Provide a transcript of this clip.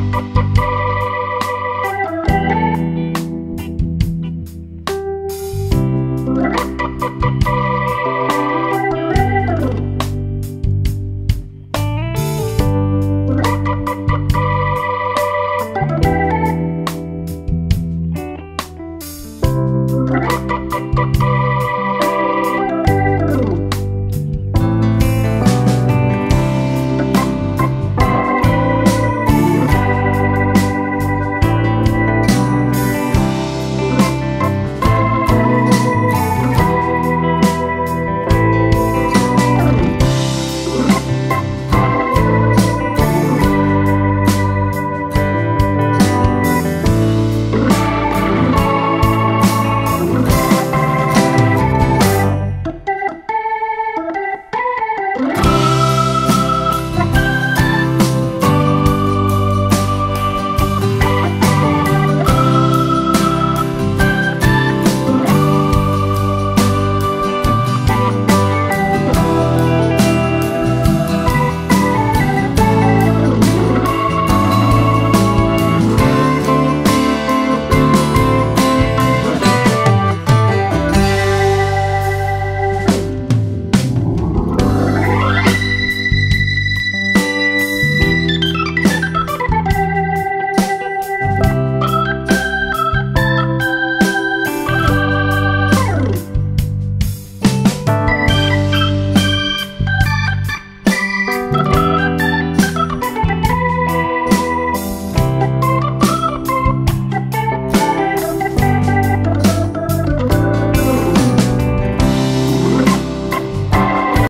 Música